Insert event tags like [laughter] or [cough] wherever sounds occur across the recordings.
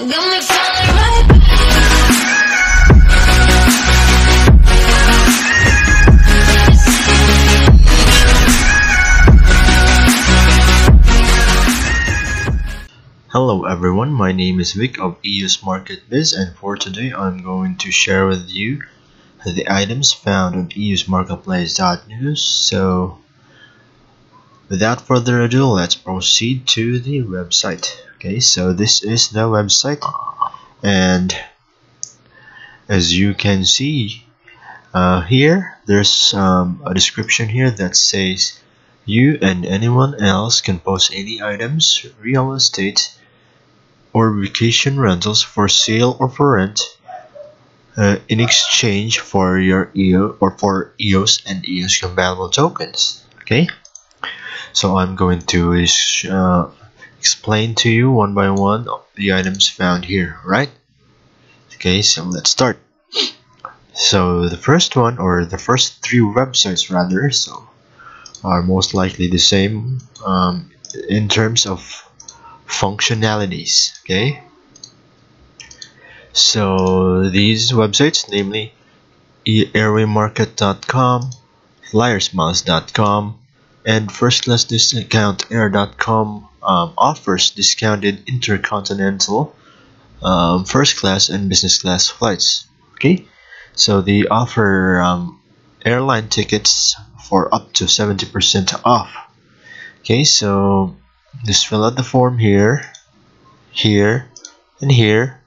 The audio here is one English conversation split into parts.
Hello everyone, my name is Vic of EOS Market Biz and for today I'm going to share with you the items found on eosmarketplace.news. So without further ado, let's proceed to the website. Okay, so this is the website and as you can see uh, here there's um, a description here that says you and anyone else can post any items, real estate, or vacation rentals for sale or for rent uh, in exchange for your EO or for EOS and EOS compatible tokens. Okay, so I'm going to uh, explain to you one by one the items found here, right? Okay, so let's start. So the first one, or the first three websites rather, so are most likely the same um, in terms of functionalities okay so these websites namely airwaymarket.com flyersmiles.com and first class discount firstclassdiscountair.com um, offers discounted intercontinental um, first class and business class flights. Okay? So they offer um, airline tickets for up to 70% off. Okay? So just fill out the form here here and here.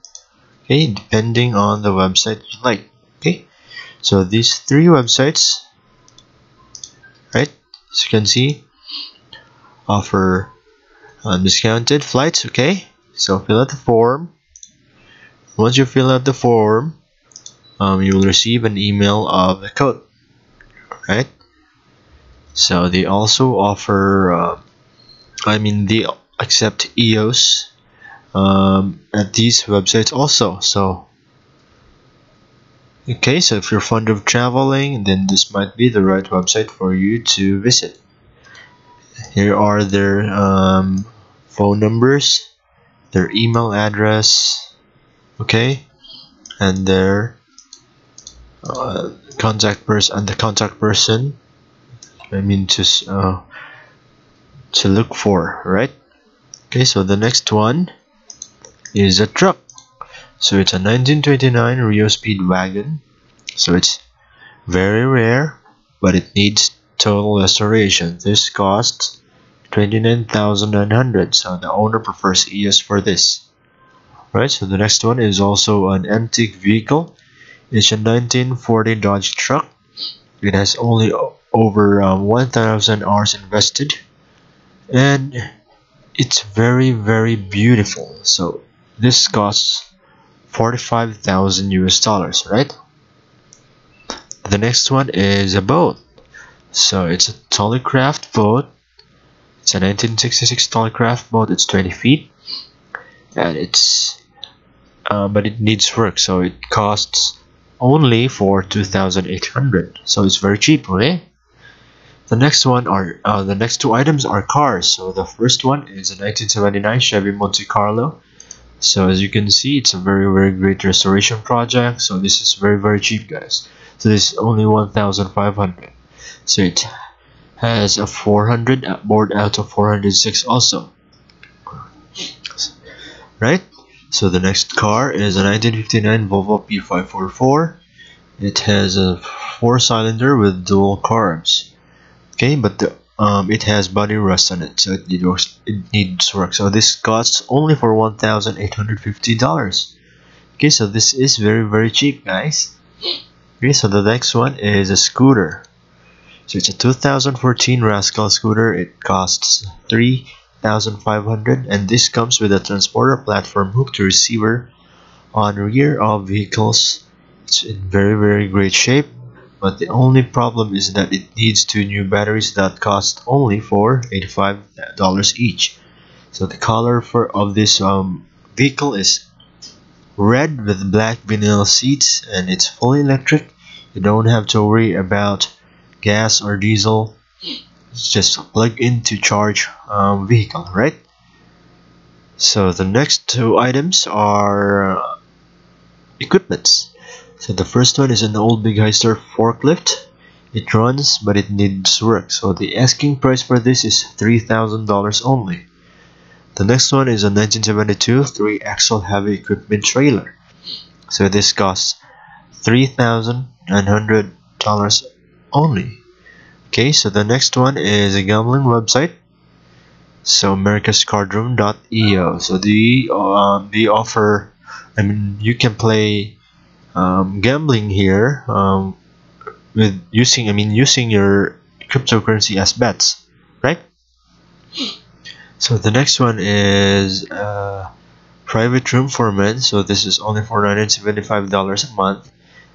Okay? Depending on the website you like. Okay? So these three websites right as you can see offer um, discounted flights okay? So fill out the form. Once you fill out the form um, you will receive an email of the code right so they also offer uh, I mean they accept EOS um, at these websites also. So okay so if you're fond of traveling then this might be the right website for you to visit. Here are their um, phone numbers their email address okay? And their uh, contact person and the contact person I mean to uh, to look for right? Okay so the next one is a truck so it's a 1929 REO Speedwagon so it's very rare but it needs total restoration. This costs 29,900 so the owner prefers EOS for this. Right so the next one is also an antique vehicle. It's a 1940 Dodge truck. It has only over um, 1000 hours invested. And it's very very beautiful. So this costs 45,000 US dollars right? The next one is a boat. So it's a Tollycraft boat. It's a 1966 Tollycraft boat. It's 20 feet. And it's uh, but it needs work. So it costs only for 2,800 so it's very cheap okay? The next one are uh, the next two items are cars. So the first one is a 1979 Chevy Monte Carlo so as you can see it's a very very great restoration project. So this is very very cheap guys. So this is only 1500 so it has a 400 board out of 406 also. Right? So the next car is a 1959 Volvo P544 it has a four cylinder with dual carbs. Okay but the, um, it has body rust on it so it needs, work, it needs work. So this costs only for $1,850 okay so this is very very cheap guys. Okay so the next one is a scooter. So it's a 2014 Rascal scooter. It costs 3500 and this comes with a transporter platform hooked to receiver on rear of vehicles. It's in very very great shape but the only problem is that it needs two new batteries that cost only for $85 each. So the color for of this um, vehicle is red with black vinyl seats and it's fully electric. You don't have to worry about gas or diesel. It's just plug in to charge um, vehicle right? So the next two items are uh, equipments. So the first one is an old Big Hyster forklift. It runs, but it needs work. So the asking price for this is $3,000 only. The next one is a 1972 three-axle heavy equipment trailer. So this costs $3,900 only. Okay, so the next one is a gambling website. So americascardroom.io. So they um, they offer. I mean, you can play um, gambling here um, with using. I mean, using your cryptocurrency as bets, right? So the next one is uh, private room for men. So this is only for $975 a month,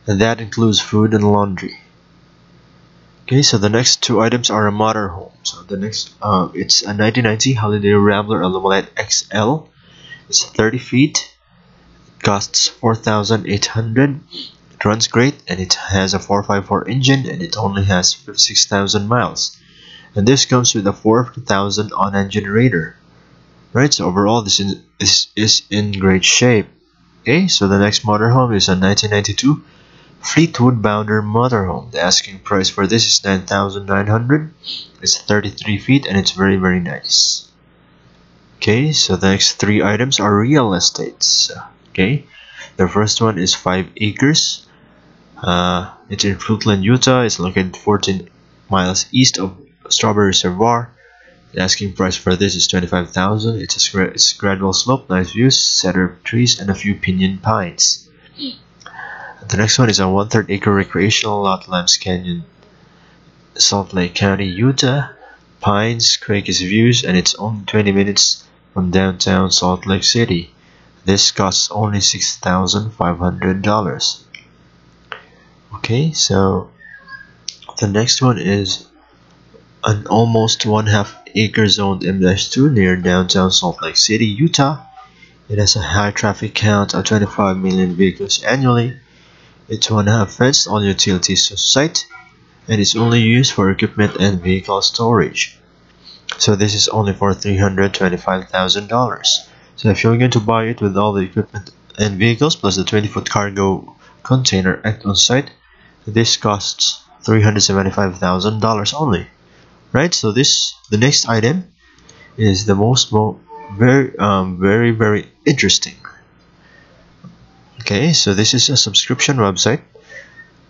and that includes food and laundry. Okay, so the next two items are a motorhome. So the next, uh, it's a 1990 Holiday Rambler Aluma-Lite XL. It's 30 feet. Costs 4,800. It runs great, and it has a 454 engine, and it only has 56,000 miles. And this comes with a 4,000 Onan generator. Right, so overall this is, is, is in great shape. Okay, so the next motorhome is a 1992 Fleetwood Bounder motorhome. The asking price for this is 9900 It's 33 feet and it's very very nice. Okay, so the next three items are real estates. Okay, the first one is 5 acres. Uh, it's in Fruitland, Utah. It's located 14 miles east of Strawberry Reservoir. The asking price for this is 25000 It's a it's gradual slope, nice views, cedar trees, and a few pinyon pines. The next one is a one-third acre recreational lot, Lambs Canyon, Salt Lake County, Utah. Pines, Quakes views, and it's only 20 minutes from downtown Salt Lake City. This costs only $6,500. Okay, so the next one is an almost one half acre zoned M-2 near downtown Salt Lake City, Utah. It has a high traffic count of 25 million vehicles annually it's one half fenced on utilities site and is only used for equipment and vehicle storage. So this is only for $325,000. So if you're going to buy it with all the equipment and vehicles plus the 20 foot cargo container act on site, this costs $375,000 only. Right? So this the next item is the most mo very um very very interesting okay so this is a subscription website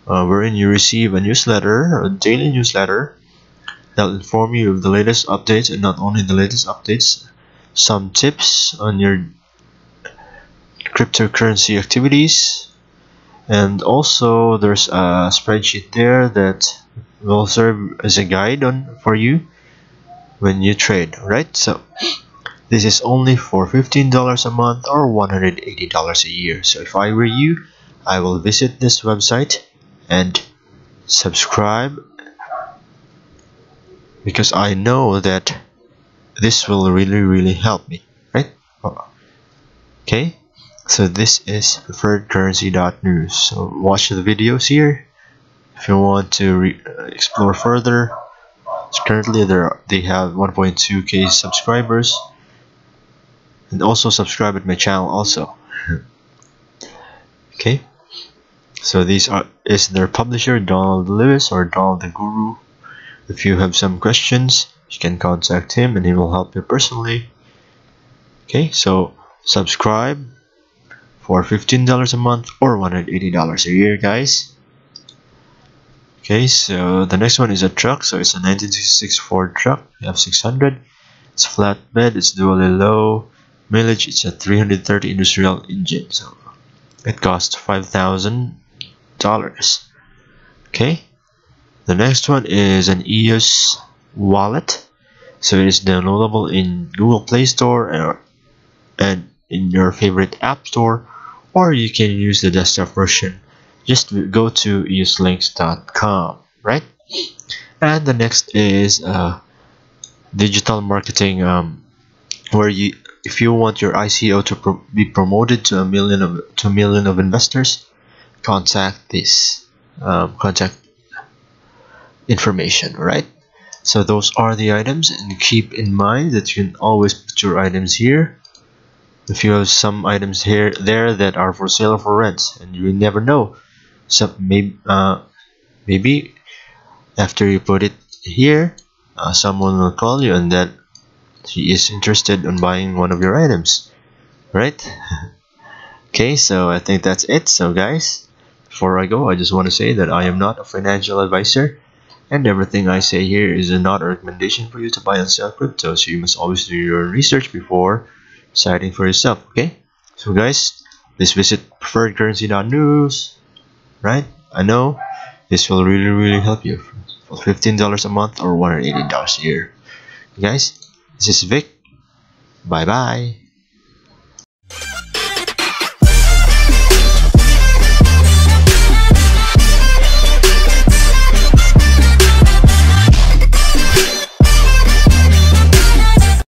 uh, wherein you receive a newsletter a daily newsletter that will inform you of the latest updates and not only the latest updates some tips on your cryptocurrency activities and also there's a spreadsheet there that will serve as a guide on for you when you trade right so this is only for $15 a month or $180 a year. So if I were you, I will visit this website and subscribe because I know that this will really really help me, right? Okay, so this is preferredcurrency.news. So watch the videos here if you want to uh, explore further. So currently, there they have 1.2k subscribers and also subscribe at my channel also [laughs] okay so these are is their publisher Donald Lewis or Donald the Guru if you have some questions you can contact him and he will help you personally. Okay so subscribe for $15 a month or $180 a year guys. Okay so the next one is a truck. So it's a 1966 Ford truck. F600 it's flatbed. It's dually low mileage. It's a 330 industrial engine. So it costs five thousand dollars. Okay the next one is an EOS wallet. So it is downloadable in Google Play Store and in your favorite app store or you can use the desktop version. Just go to eoslynx.com right? And the next is uh, digital marketing um, where you if you want your ICO to pro be promoted to a million of to a million of investors, contact this um, contact information, right? So those are the items, and keep in mind that you can always put your items here. If you have some items here there that are for sale or for rent and you never know. Some maybe uh, maybe after you put it here uh, someone will call you and that he is interested in buying one of your items right? [laughs] Okay so I think that's it. So guys before I go I just want to say that I am not a financial advisor and everything I say here is not a recommendation for you to buy and sell crypto so you must always do your research before deciding for yourself okay? So guys please visit preferredcurrency.news right? I know this will really really help you. For $15 a month or $180 a year. Guys this is Vic. Bye bye